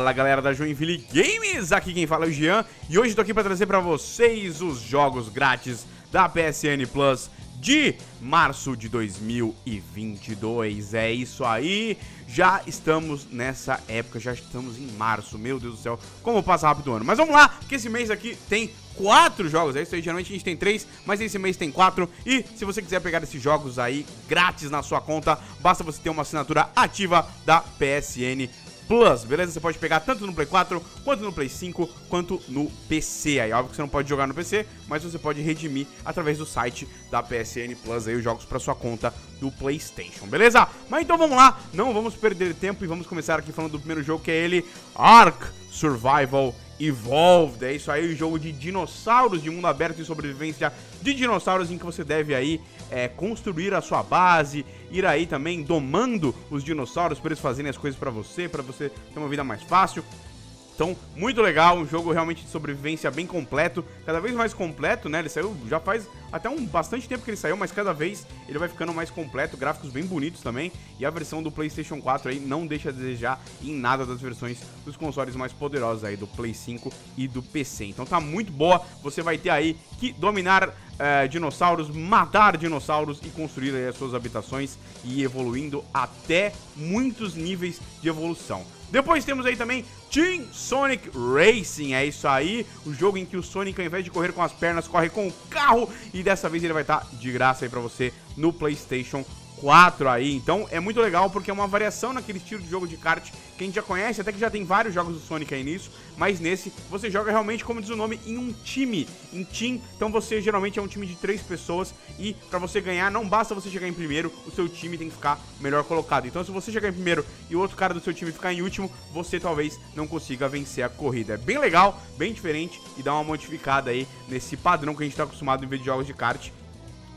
Fala galera da Joinville Games, aqui quem fala é o Jean e hoje tô aqui para trazer para vocês os jogos grátis da PSN Plus de março de 2022. É isso aí, já estamos nessa época, já estamos em março, meu Deus do céu, como passa rápido o ano. Mas vamos lá, que esse mês aqui tem quatro jogos, é isso aí, geralmente a gente tem três, mas esse mês tem quatro. E se você quiser pegar esses jogos aí grátis na sua conta, basta você ter uma assinatura ativa da PSN Plus, beleza? Você pode pegar tanto no Play 4, quanto no Play 5, quanto no PC. Aí, óbvio que você não pode jogar no PC, mas você pode redimir através do site da PSN Plus aí os jogos para sua conta do PlayStation, beleza? Mas então vamos lá, não vamos perder tempo e vamos começar aqui falando do primeiro jogo que é ele, Ark Survival Evolved. É isso aí, o jogo de dinossauros de mundo aberto e sobrevivência de dinossauros em que você deve aí é, construir a sua base, ir aí também domando os dinossauros para eles fazerem as coisas para você, para você ter uma vida mais fácil. Então, muito legal, um jogo realmente de sobrevivência bem completo, cada vez mais completo, né? Ele saiu já faz até um bastante tempo que ele saiu, mas cada vez ele vai ficando mais completo, gráficos bem bonitos também, e a versão do PlayStation 4 aí não deixa a desejar em nada das versões dos consoles mais poderosos aí do Play 5 e do PC. Então tá muito boa, você vai ter aí que dominar é, dinossauros, matar dinossauros e construir as suas habitações e evoluindo até muitos níveis de evolução. Depois temos aí também Team Sonic Racing, é isso aí, o jogo em que o Sonic ao invés de correr com as pernas, corre com o carro e dessa vez ele vai estar tá de graça aí pra você no Playstation 4 aí. Então é muito legal porque é uma variação naquele estilo de jogo de kart que a gente já conhece, até que já tem vários jogos do Sonic aí nisso, mas nesse você joga realmente, como diz o nome, em um time, em team. Então você geralmente é um time de três pessoas e para você ganhar não basta você chegar em primeiro, o seu time tem que ficar melhor colocado. Então se você chegar em primeiro e o outro cara do seu time ficar em último, você talvez não consiga vencer a corrida. É bem legal, bem diferente e dá uma modificada aí nesse padrão que a gente tá acostumado em ver de jogos de kart.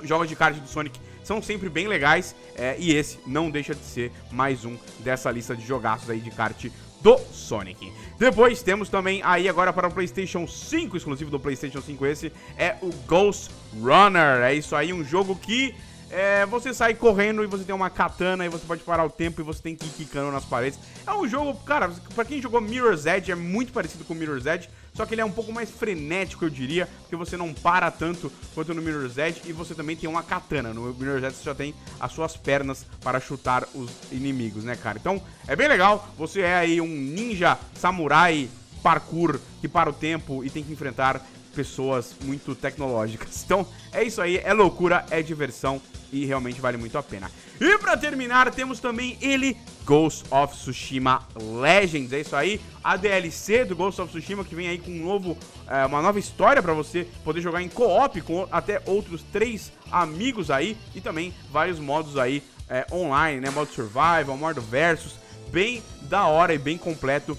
Jogos de kart do Sonic são sempre bem legais é, e esse não deixa de ser mais um dessa lista de jogaços aí de kart do Sonic. Depois temos também aí agora para o PlayStation 5, exclusivo do PlayStation 5 esse, é o Ghost Runner. É isso aí, um jogo que é, você sai correndo e você tem uma katana e você pode parar o tempo e você tem que ir quicando nas paredes. É um jogo, cara, pra quem jogou Mirror's Edge, é muito parecido com Mirror's Edge, só que ele é um pouco mais frenético, eu diria, porque você não para tanto quanto no Mirror's Edge e você também tem uma katana. No Mirror's Edge você já tem as suas pernas para chutar os inimigos, né, cara? Então, é bem legal. Você é aí um ninja samurai parkour que para o tempo e tem que enfrentar pessoas muito tecnológicas. Então, é isso aí, é loucura, é diversão e realmente vale muito a pena. E pra terminar, temos também ele, Ghost of Tsushima Legends. É isso aí, a DLC do Ghost of Tsushima que vem aí com um novo, é, uma nova história pra você poder jogar em co-op com até outros três amigos aí e também vários modos aí é, online, né? Modo Survival, modo Versus, bem da hora e bem completo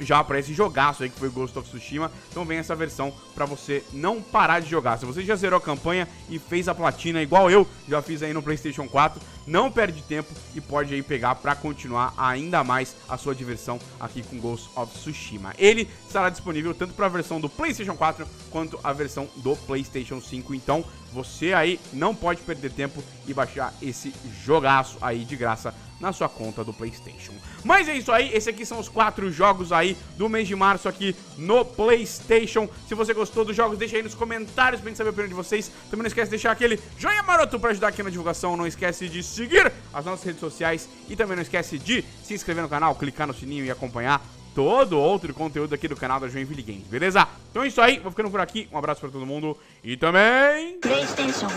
já para esse jogaço aí que foi Ghost of Tsushima. Então vem essa versão para você não parar de jogar. Se você já zerou a campanha e fez a platina igual eu já fiz aí no PlayStation 4, não perde tempo e pode aí pegar para continuar ainda mais a sua diversão aqui com Ghost of Tsushima. Ele estará disponível tanto para a versão do PlayStation 4 quanto a versão do PlayStation 5. Então, você aí não pode perder tempo e baixar esse jogaço aí de graça na sua conta do Playstation. Mas é isso aí, esses aqui são os quatro jogos aí do mês de março aqui no Playstation. Se você gostou dos jogos, deixa aí nos comentários pra gente saber a opinião de vocês. Também não esquece de deixar aquele joinha maroto pra ajudar aqui na divulgação. Não esquece de seguir as nossas redes sociais e também não esquece de se inscrever no canal, clicar no sininho e acompanhar todo outro conteúdo aqui do canal da Joinville Games, beleza? Então é isso aí, vou ficando por aqui, um abraço pra todo mundo e também... PlayStation